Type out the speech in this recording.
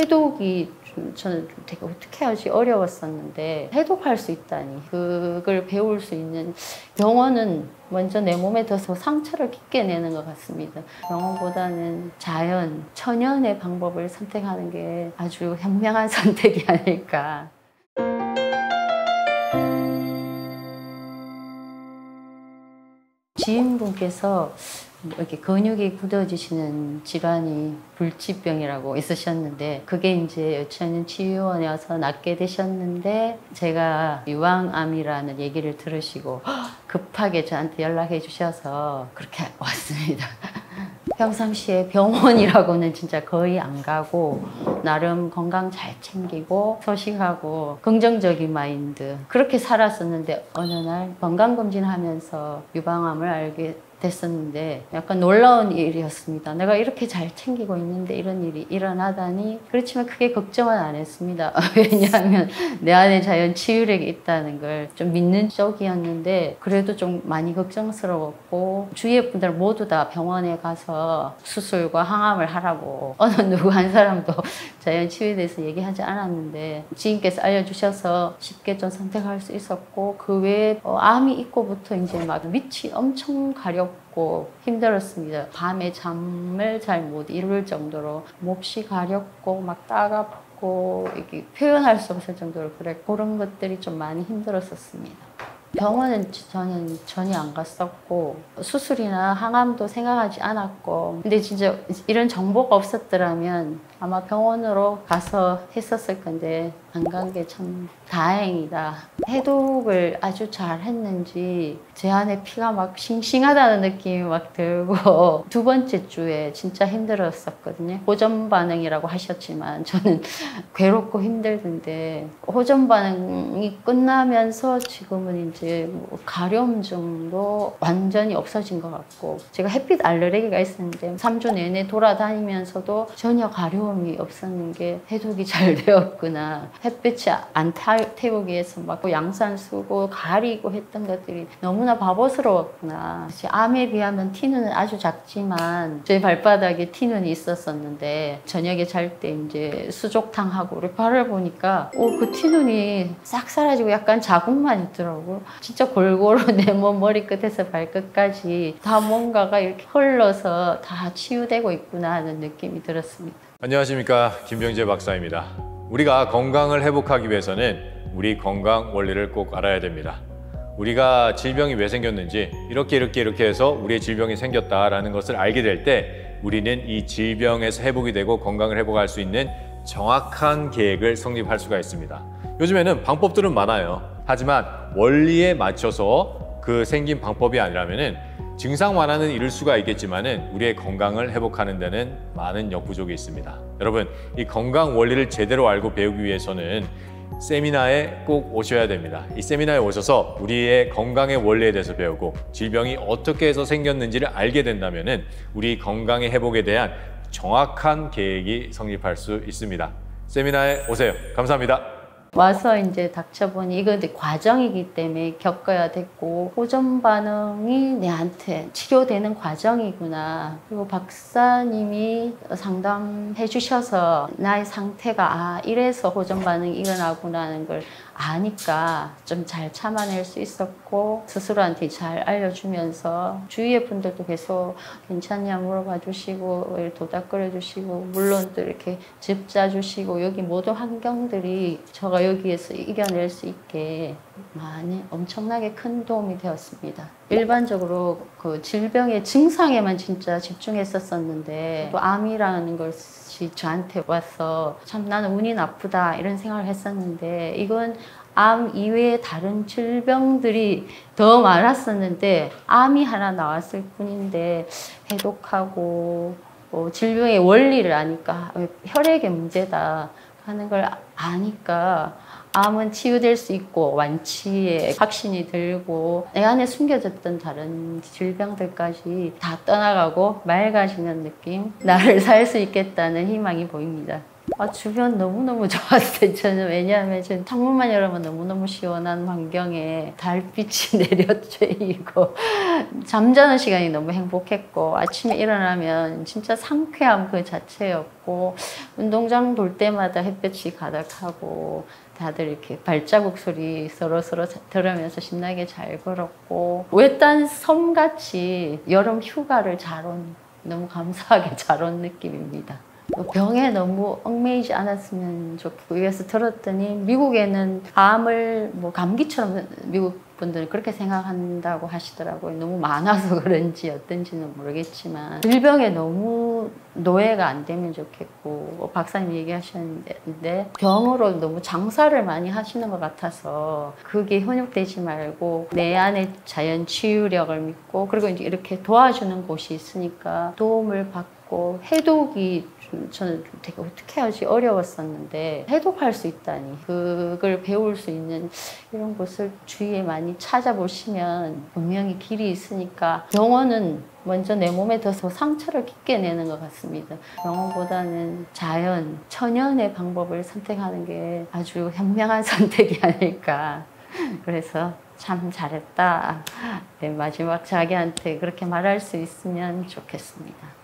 해독이 좀 저는 좀 되게 어떻게 하지 어려웠었는데 해독할 수 있다니 그걸 배울 수 있는 병원은 먼저 내 몸에 더 상처를 깊게 내는 것 같습니다. 병원보다는 자연, 천연의 방법을 선택하는 게 아주 현명한 선택이 아닐까. 지인분께서 이렇게 근육이 굳어지시는 질환이 불치병이라고 있으셨는데 그게 이제 여천은 치유원에 와서 낫게 되셨는데 제가 유황암이라는 얘기를 들으시고 급하게 저한테 연락해 주셔서 그렇게 왔습니다. 평상시에 병원이라고는 진짜 거의 안 가고 나름 건강 잘 챙기고 소식하고 긍정적인 마인드 그렇게 살았었는데 어느 날 건강검진하면서 유방암을 알게 됐었는데 약간 놀라운 일이었습니다. 내가 이렇게 잘 챙기고 있는데 이런 일이 일어나다니 그렇지만 크게 걱정은 안 했습니다. 왜냐하면 내 안에 자연 치유력이 있다는 걸 좀 믿는 쪽이었는데 그래도 좀 많이 걱정스러웠고 주위의 분들 모두 다 병원에 가서 수술과 항암을 하라고 어느 누구 한 사람도 자연 치유에 대해서 얘기하지 않았는데 지인께서 알려주셔서 쉽게 좀 선택할 수 있었고 그 외에 어, 암이 있고부터 이제 막 밑이 엄청 가렵 고 가렵고 힘들었습니다. 밤에 잠을 잘 못 이룰 정도로 몹시 가렵고 막 따갑고 이게 표현할 수 없을 정도로 그래 그런 것들이 좀 많이 힘들었었습니다. 병원은 저는 전혀 안 갔었고 수술이나 항암도 생각하지 않았고 근데 진짜 이런 정보가 없었더라면 아마 병원으로 가서 했었을 건데 안 간 게 참 다행이다. 해독을 아주 잘 했는지 제 안에 피가 막 싱싱하다는 느낌이 막 들고 두 번째 주에 진짜 힘들었었거든요. 호전 반응이라고 하셨지만 저는 괴롭고 힘들던데 호전 반응이 끝나면서 지금은 이제 뭐 가려움증도 완전히 없어진 것 같고 제가 햇빛 알레르기가 있었는데 3주 내내 돌아다니면서도 전혀 가려움 이 없었는 게 해독이 잘 되었구나. 햇빛이 안 태우기 위해서 막 양산 쓰고 가리고 했던 것들이 너무나 바보스러웠구나. 암에 비하면 티눈은 아주 작지만 제 발바닥에 티눈이 있었었는데 저녁에 잘 때 이제 수족탕하고 우리 발을 보니까 오, 그 티눈이 싹 사라지고 약간 자국만 있더라고. 진짜 골고루 내 몸 머리끝에서 발끝까지 다 뭔가가 이렇게 흘러서 다 치유되고 있구나 하는 느낌이 들었습니다. 안녕하십니까 김병재 박사입니다. 우리가 건강을 회복하기 위해서는 우리 건강 원리를 꼭 알아야 됩니다. 우리가 질병이 왜 생겼는지 이렇게 이렇게 이렇게 해서 우리의 질병이 생겼다라는 것을 알게 될 때 우리는 이 질병에서 회복이 되고 건강을 회복할 수 있는 정확한 계획을 성립할 수가 있습니다. 요즘에는 방법들은 많아요. 하지만 원리에 맞춰서 그 생긴 방법이 아니라면은 증상 완화는 이룰 수가 있겠지만은 우리의 건강을 회복하는 데는 많은 역부족이 있습니다. 여러분, 이 건강 원리를 제대로 알고 배우기 위해서는 세미나에 꼭 오셔야 됩니다. 이 세미나에 오셔서 우리의 건강의 원리에 대해서 배우고 질병이 어떻게 해서 생겼는지를 알게 된다면은 우리 건강의 회복에 대한 정확한 계획이 성립할 수 있습니다. 세미나에 오세요. 감사합니다. 와서 이제 닥쳐보니 이거 이제 과정이기 때문에 겪어야 됐고 호전 반응이 내한테 치료되는 과정이구나. 그리고 박사님이 상담해 주셔서 나의 상태가 아 이래서 호전 반응이 일어나구나 하는 걸 아니까 좀 잘 참아낼 수 있었고 스스로한테 잘 알려주면서 주위의 분들도 계속 괜찮냐 물어봐 주시고 도닥거려 주시고 물론 또 이렇게 집자 주시고 여기 모든 환경들이 저가 여기에서 이겨낼 수 있게 많이 엄청나게 큰 도움이 되었습니다. 일반적으로 그 질병의 증상에만 진짜 집중했었었는데 또 암이라는 것이 저한테 와서 참 나는 운이 나쁘다 이런 생각을 했었는데 이건 암 이외의 다른 질병들이 더 많았었는데 암이 하나 나왔을 뿐인데 해독하고 뭐 질병의 원리를 아니까 혈액의 문제다 하는 걸 아니까 암은 치유될 수 있고 완치에 확신이 들고 내 안에 숨겨졌던 다른 질병들까지 다 떠나가고 맑아지는 느낌 나를 살 수 있겠다는 희망이 보입니다. 아, 주변 너무너무 좋았어요. 저는 왜냐하면 저는 창문만 열으면 너무너무 시원한 환경에 달빛이 내려쬐이고 잠자는 시간이 너무 행복했고 아침에 일어나면 진짜 상쾌함 그 자체였고 운동장 돌 때마다 햇볕이 가득하고 다들 이렇게 발자국 소리 서로 서로 들으면서 신나게 잘 걸었고 외딴 섬같이 여름 휴가를 잘 온 너무 감사하게 잘 온 느낌입니다. 병에 너무 얽매이지 않았으면 좋겠고 여기서 들었더니 미국에는 암을 뭐 감기처럼 미국 분들은 그렇게 생각한다고 하시더라고요. 너무 많아서 그런지 어떤지는 모르겠지만 질병에 너무 노예가 안 되면 좋겠고 뭐 박사님 얘기하셨는데 병으로 너무 장사를 많이 하시는 것 같아서 그게 현혹되지 말고 내 안에 자연 치유력을 믿고 그리고 이제 이렇게 도와주는 곳이 있으니까 도움을 받 고 해독이 좀 저는 좀 되게 어떻게 하지 어려웠었는데 해독할 수 있다니 그걸 배울 수 있는 이런 곳을 주위에 많이 찾아보시면 분명히 길이 있으니까 병원은 먼저 내 몸에 더 상처를 깊게 내는 것 같습니다. 병원보다는 자연, 천연의 방법을 선택하는 게 아주 현명한 선택이 아닐까. 그래서 참 잘했다. 네, 마지막 자기한테 그렇게 말할 수 있으면 좋겠습니다.